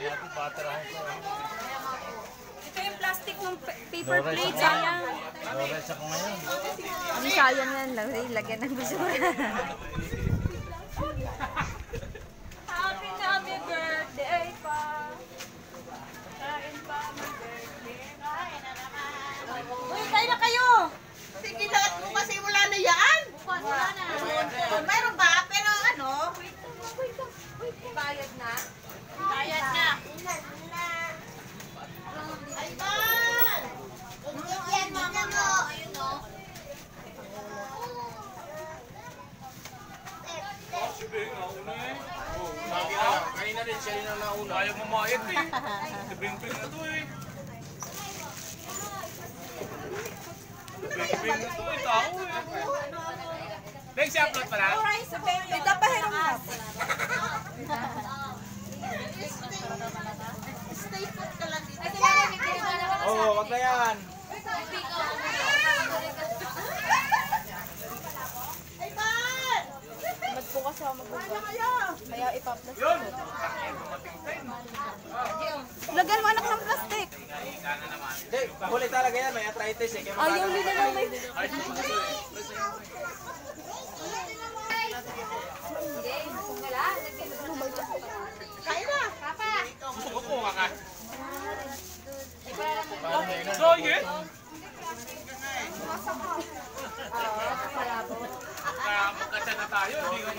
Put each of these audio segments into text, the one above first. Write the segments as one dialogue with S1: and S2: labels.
S1: Ito yung plastic ng pa- paper plate. Sayang.
S2: Lores ako ngayon.
S3: Ang sayang yan lang. Lagyan ng basura.
S1: Happy, happy birthday pa. Kain pa, happy birthday. Kain na naman.
S4: Uy, kain na kayo! Sige, lahat mo kasi wala na yan.
S1: Bukas wala na.
S4: Mayroon ba? Pero ano?
S3: Bayad na.
S1: Bayad na.
S4: Ay, man!
S1: Yan, mama mo. Ayun, no.
S2: Sabi na, rin siya rin ang nauna. Ayaw mamayad eh. Bring-bring na to eh. Bring-bring na to eh, tao eh. Next upload pa lang.
S4: Ito pa hirap na. Stay put ka lang dito.
S2: Oo, oh, wag na yan.
S4: Ay, man!
S3: Magbukas ako magbukas.
S4: Ano kayo?
S3: Kaya ipaplas.
S2: Yun!
S3: Lagyan mo anak ng plastic.
S2: Hindi, huli talaga yan. May arthritis eh. Kaya
S3: Ayaw nila lang may...
S4: Kain na!
S2: Gusto ko po ka. So, yun? Na tayo. Hindi ka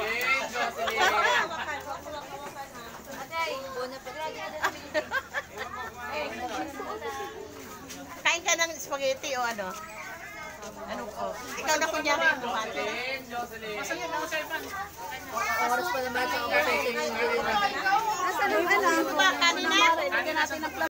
S4: Kain ka ng spaghetti o ano? Ano ko? Ikaw na kunyari yung bumati.
S3: Oras pa naman ako kasi sinunod. Nasaan ang anak?
S4: Ano ba? Kanina?
S3: Lagyan natin ng